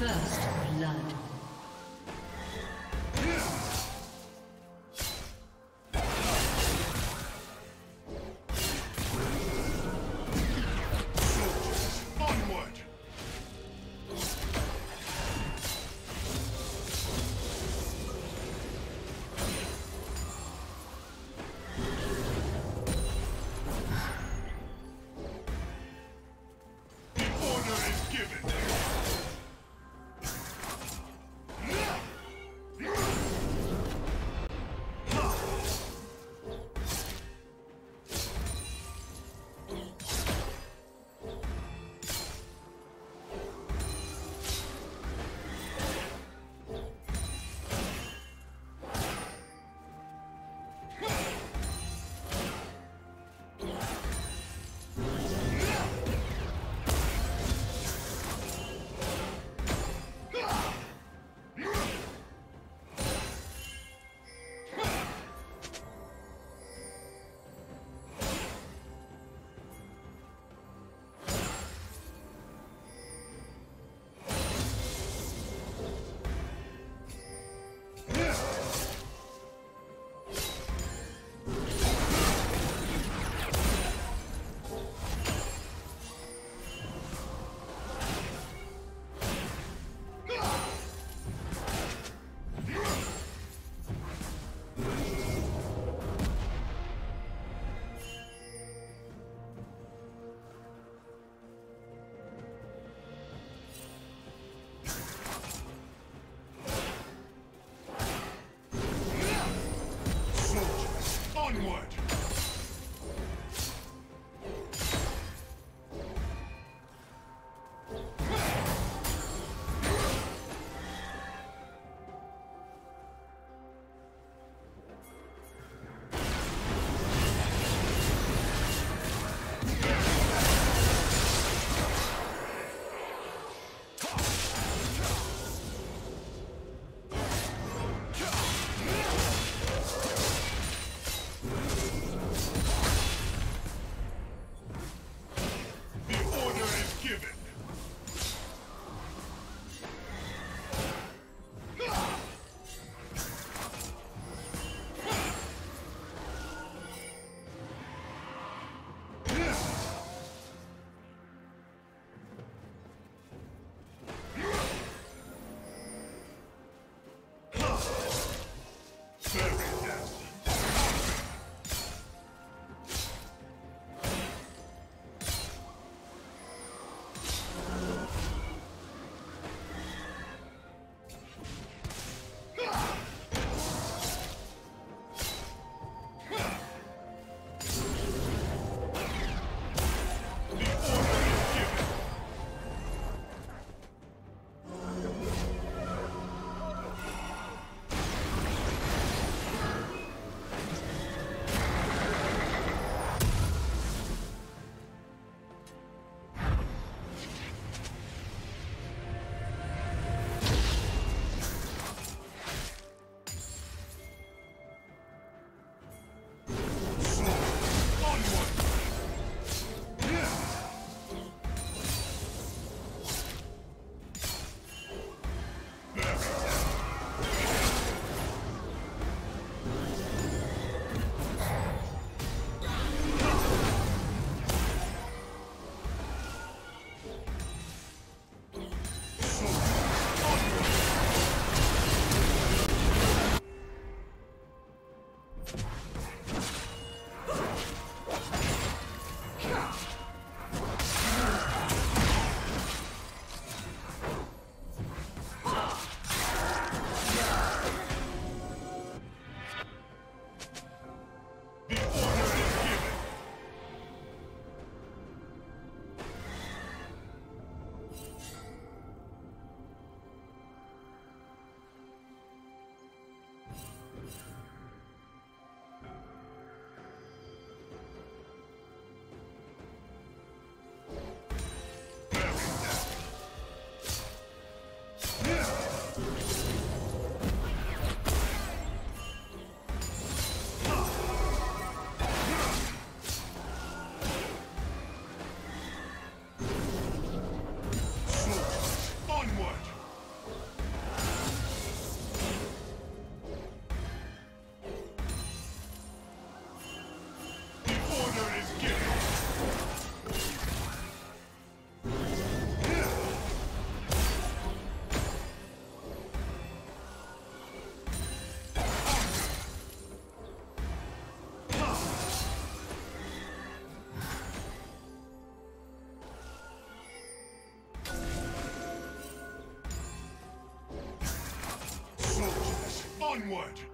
First Onward!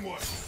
Soldiers,